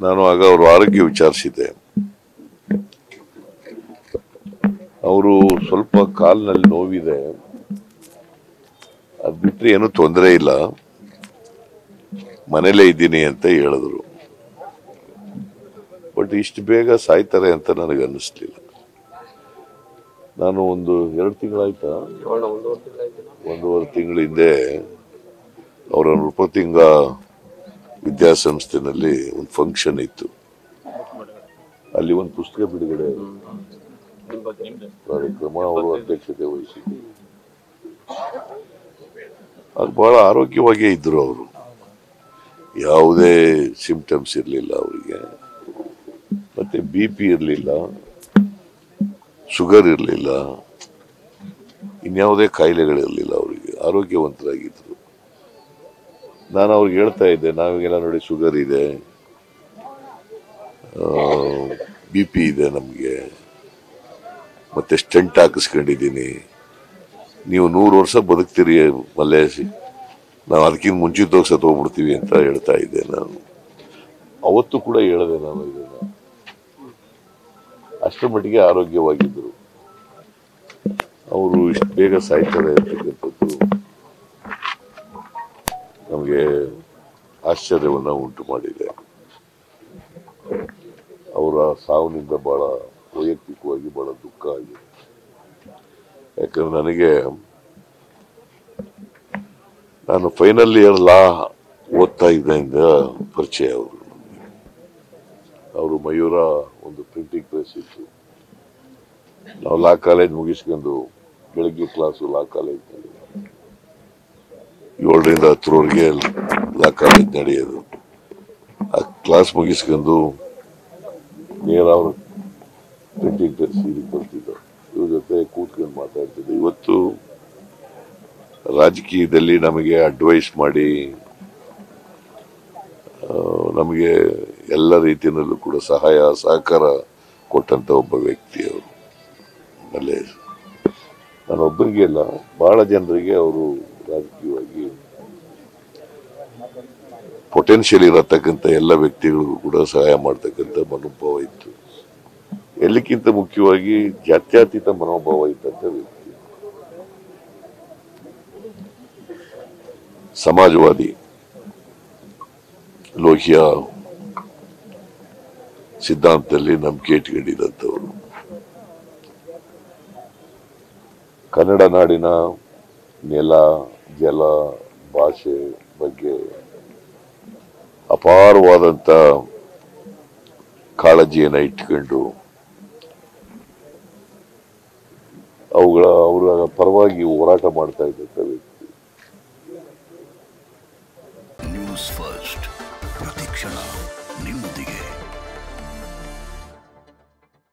ನಾನು ಆಗ ಅವರು ಆರೋಗ್ಯ ವಿಚಾರಿಸಿದ್ದೆ. ಅವರು ಸ್ವಲ್ಪ ಕಾಲಿನಲ್ಲಿ ನೋವಿದೆ. ಅದ್ ಬಿಟ್ಟರೆ ಏನು ತೊಂದರೆ ಇಲ್ಲ. ಮನೇಲೇ ಇದ್ದೀನಿ ಅಂತ ಹೇಳಿದ್ರು. ಬಟ್ ಇಷ್ಟು ಬೇಗ ಸಾಯ್ತಾರೆ ಅಂತ ನನಗೆ ಅನ್ನಿಸ್ಲಿಲ್ಲ. ನಾನು ಒಂದು ಎರಡು ತಿಂಗಳಾಯ್ತಾ. ಒಂದೂವರೆ ತಿಂಗಳ ಹಿಂದೆ ಅವರ ನೃಪತಿಂಗ ವಿದ್ಯಾಸಂಸ್ಥೆನಲ್ಲಿ ಒಂದು ಫಂಕ್ಷನ್ ಇತ್ತು. ಅಲ್ಲಿ ಒಂದು ಪುಸ್ತಕ ಬಿಡುಗಡೆ ಕಾರ್ಯಕ್ರಮ ಅವರು ಅಧ್ಯಕ್ಷತೆ ವಹಿಸಿ ಅದು ಬಹಳ ಆರೋಗ್ಯವಾಗಿಯೇ ಇದ್ರು ಅವರು. ಯಾವುದೇ ಸಿಂಪ್ಟಮ್ಸ್ ಇರಲಿಲ್ಲ ಅವರಿಗೆ. ಮತ್ತೆ ಬಿ ಪಿ ಇರಲಿಲ್ಲ. ಶುಗರ್ ಇರಲಿಲ್ಲ. ಇನ್ಯಾವುದೇ ಕಾಯಿಲೆಗಳಿರಲಿಲ್ಲ ಅವರಿಗೆ. ಆರೋಗ್ಯವಂತರಾಗಿದ್ರು. ನಾನು ಅವ್ರಿಗೆ ಹೇಳ್ತಾ ಇದ್ದೆ, ನಾವಿಗೆಲ್ಲ ನೋಡಿ ಶುಗರ್ ಇದೆ ಬಿ ಪಿ ಇದೆ ನಮಗೆ, ಮತ್ತೆ ಸ್ಟೆಂಟ್ ಹಾಕಿಸ್ಕೊಂಡಿದ್ದೀನಿ, ನೀವು ನೂರು ವರ್ಷ ಬದುಕ್ತೀರಿ ಮಲ್ಲೇಶಿ, ನಾವು ಅದಕ್ಕಿಂತ ಮುಂಚಿತವಾಗಿ ಸತ್ತೋಗ್ಬಿಡ್ತೀವಿ ಅಂತ ಹೇಳ್ತಾ ಇದ್ದೆ ನಾನು. ಅವತ್ತು ಕೂಡ ಹೇಳಿದೆ ನಾನು ಇದನ್ನ. ಅಷ್ಟರ ಮಟ್ಟಿಗೆ ಆರೋಗ್ಯವಾಗಿದ್ದರು. ಅವರು ಇಷ್ಟು ಬೇಗ ಸಾಯ್ತಾರೆ ಅಂತಕ್ಕಂಥದ್ದು ನಮಗೆ ಆಶ್ಚರ್ಯವನ್ನು ಉಂಟು ಮಾಡಿದೆ. ಅವರ ಸಾವಿನಿಂದ ಬಹಳ ವೈಯಕ್ತಿಕವಾಗಿ ಬಹಳ ದುಃಖ ಆಗಿದೆ. ಯಾಕಂದ್ರೆ ನನಗೆ ನಾನು ಫೈನಲ್ ಇಯರ್ ಲಾ ಓದ್ತಾ ಇದ್ದರಿಂದ ಪರಿಚಯ ಅವರು ಅವರು ಮಯೂರ ಒಂದು ಪ್ರಿಂಟಿಂಗ್ ಪ್ರೆಸ್ ಇತ್ತು. ನಾವು ಲಾ ಕಾಲೇಜ್ ಮುಗಿಸ್ಕೊಂಡು ಬೆಳಗ್ಗೆ ಕ್ಲಾಸು ಲಾ ಕಾಲೇಜ್ ಏಳರಿಂದ ಹತ್ತರವರೆಗೆ ಕಾಲೇಜ್ ನಡೆಯೋದು. ಆ ಕ್ಲಾಸ್ ಮುಗಿಸ್ಕೊಂಡು ನೇರ ಅವರು ಇದಕ್ಕೆ ಬರ್ತಿದ್ದರು ಇವ್ರ ಜೊತೆ ಕೂತ್ಕೊಂಡು ಮಾತಾಡ್ತಿದ್ದೆ. ಇವತ್ತು ರಾಜಕೀಯದಲ್ಲಿ ನಮಗೆ ಅಡ್ವೈಸ್ ಮಾಡಿ ನಮಗೆ ಎಲ್ಲ ರೀತಿಯಲ್ಲೂ ಕೂಡ ಸಹಾಯ, ಸಹಕಾರ ಕೊಟ್ಟಂತ ಒಬ್ಬ ವ್ಯಕ್ತಿ ಅವರು ಅಲ್ಲೇ ನಾನು ಒಬ್ಬರಿಗೆ ಅಲ್ಲ, ಬಹಳ ಜನರಿಗೆ ಅವರು ರಾಜಕೀಯವಾಗಿ ಪೊಟೆನ್ಷಿಯಲ್ ಇರತಕ್ಕಂಥ ಎಲ್ಲ ವ್ಯಕ್ತಿಗಳಿಗೂ ಕೂಡ ಸಹಾಯ ಮಾಡ್ತಕ್ಕಂಥ ಮನೋಭಾವ ಇತ್ತು. ಎಲ್ಲಕ್ಕಿಂತ ಮುಖ್ಯವಾಗಿ ಜಾತ್ಯತೀತ ಮನೋಭಾವ ಇದ್ದಂಥ ವ್ಯಕ್ತಿ. ಸಮಾಜವಾದಿ, ಲೋಹಿಯ ಸಿದ್ಧಾಂತದಲ್ಲಿ ನಂಬಿಕೆ ಇಟ್ಕೊಂಡಿದ್ದಂಥವ್ರು ಕನ್ನಡ ನಾಡಿನ ನೆಲ, ಜಲ, ಭಾಷೆ ಬಗ್ಗೆ ಅಪಾರವಾದಂಥ ಕಾಳಜಿಯನ್ನು ಇಟ್ಕೊಂಡು ಅವುಗಳ, ಅವರ ಪರವಾಗಿ ಹೋರಾಟ ಮಾಡ್ತಾ ಇದ್ದಂಥ ವ್ಯಕ್ತಿ. ನ್ಯೂಸ್ ಫಸ್ಟ್ ಪ್ರತಿಕ್ಷಣ ನಿಮ್ಮೊಂದಿಗೆ.